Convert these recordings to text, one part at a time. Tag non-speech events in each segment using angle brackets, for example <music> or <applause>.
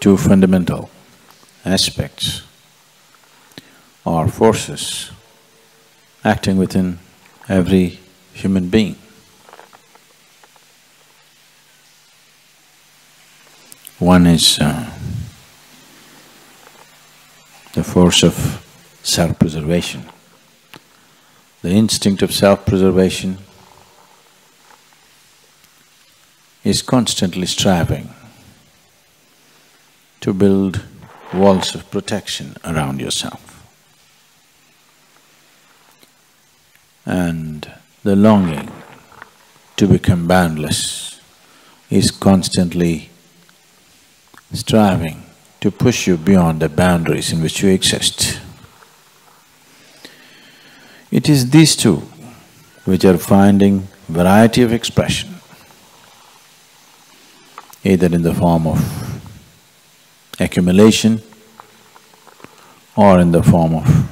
two fundamental aspects or forces acting within every human being. One is uh, the force of self-preservation. The instinct of self-preservation is constantly striving to build walls of protection around yourself. And the longing to become boundless is constantly striving to push you beyond the boundaries in which you exist. It is these two which are finding variety of expression, either in the form of accumulation or in the form of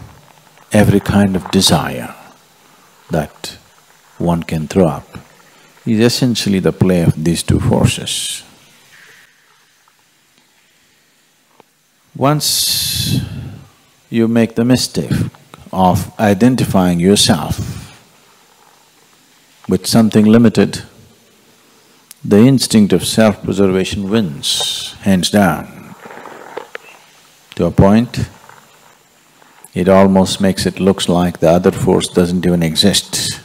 every kind of desire that one can throw up, is essentially the play of these two forces. Once you make the mistake of identifying yourself with something limited, the instinct of self-preservation wins, hands down. To a point, it almost makes it looks like the other force doesn't even exist.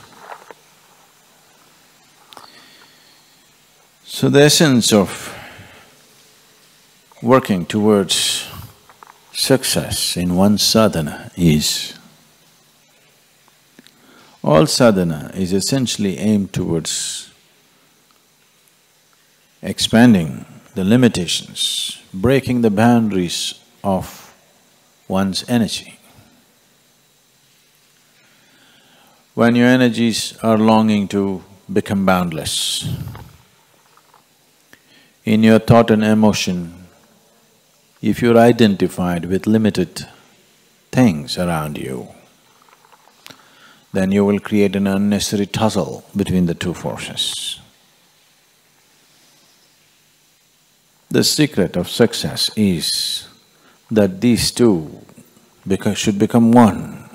So the essence of working towards success in one sadhana is all sadhana is essentially aimed towards expanding the limitations, breaking the boundaries of one's energy. When your energies are longing to become boundless, in your thought and emotion, if you're identified with limited things around you, then you will create an unnecessary tussle between the two forces. The secret of success is that these two should become one.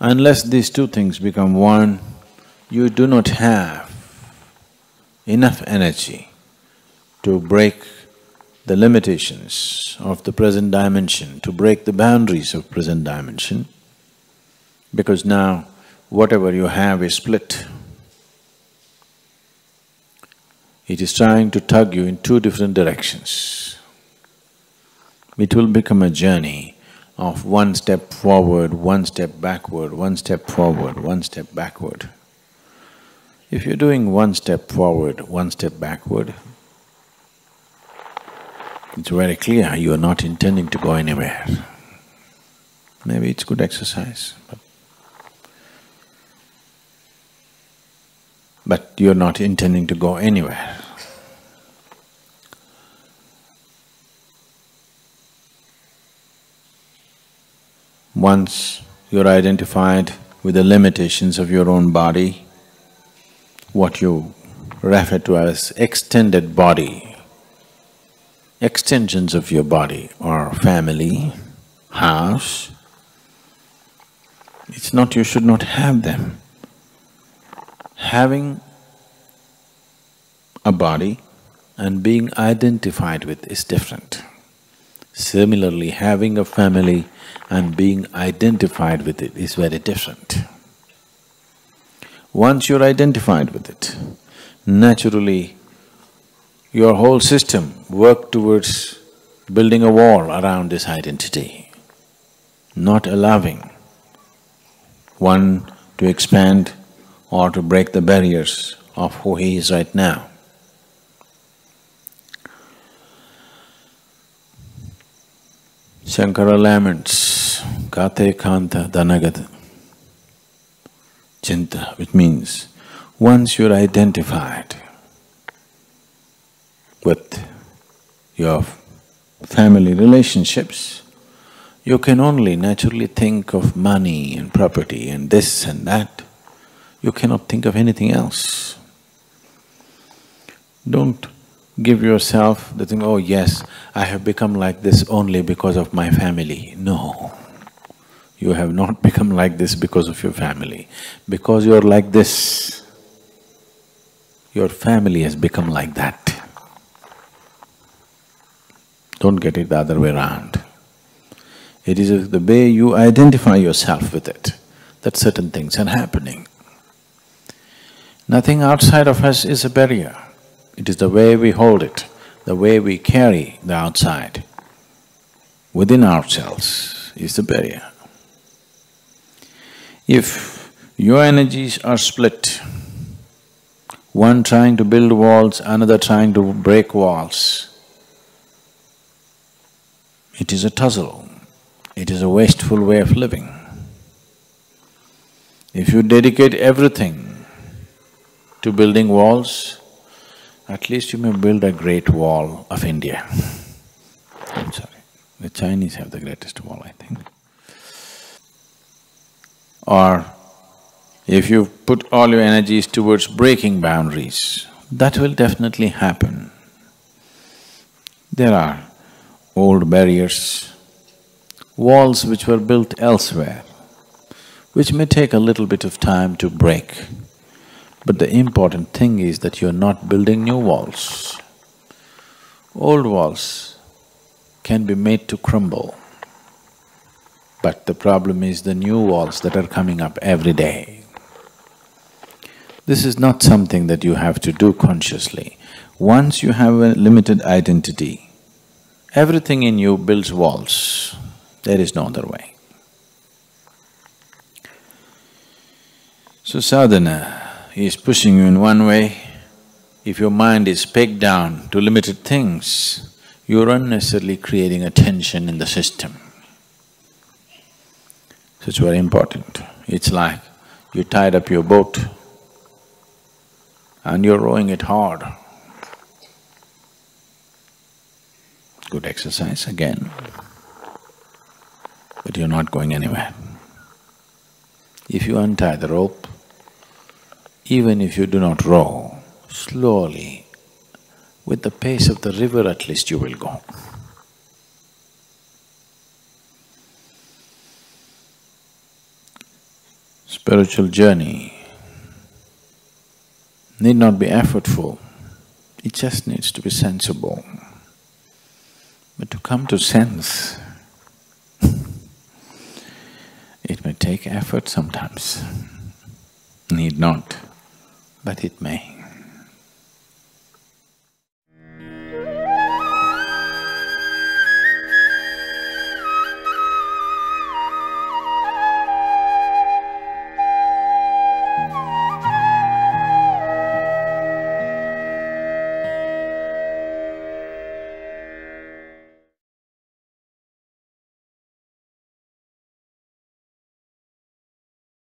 Unless these two things become one, you do not have enough energy to break the limitations of the present dimension, to break the boundaries of present dimension, because now whatever you have is split. It is trying to tug you in two different directions. It will become a journey of one step forward, one step backward, one step forward, one step backward. If you're doing one step forward, one step backward, it's very clear you are not intending to go anywhere. Maybe it's good exercise, but but you're not intending to go anywhere. Once you're identified with the limitations of your own body, what you refer to as extended body, extensions of your body or family, house, it's not you should not have them. Having a body and being identified with is different. Similarly, having a family and being identified with it is very different. Once you're identified with it, naturally your whole system work towards building a wall around this identity, not allowing one to expand or to break the barriers of who he is right now. Shankara laments, Kate Kanta Dhanagata Chinta, which means once you're identified with your family relationships, you can only naturally think of money and property and this and that. You cannot think of anything else. Don't give yourself the thing, oh yes, I have become like this only because of my family. No. You have not <laughs> become like this because of your family. Because you're like this, your family has become like that. Don't get it the other way around. It is the way you identify yourself with it, that certain things are happening. Nothing outside of us is a barrier. It is the way we hold it, the way we carry the outside within ourselves is the barrier. If your energies are split, one trying to build walls, another trying to break walls, it is a tussle, it is a wasteful way of living. If you dedicate everything to building walls, at least you may build a great wall of India. I'm sorry, the Chinese have the greatest wall, I think. Or if you put all your energies towards breaking boundaries, that will definitely happen. There are old barriers, walls which were built elsewhere, which may take a little bit of time to break. But the important thing is that you're not building new walls. Old walls can be made to crumble. But the problem is the new walls that are coming up every day. This is not something that you have to do consciously. Once you have a limited identity, everything in you builds walls. There is no other way. So sadhana is pushing you in one way. If your mind is pegged down to limited things, you're unnecessarily creating a tension in the system. So it's very important. It's like you tied up your boat and you're rowing it hard. Good exercise again, but you're not going anywhere. If you untie the rope, even if you do not row, slowly, with the pace of the river at least you will go. Spiritual journey need not be effortful, it just needs to be sensible. But to come to sense, <laughs> it may take effort sometimes, need not but it may.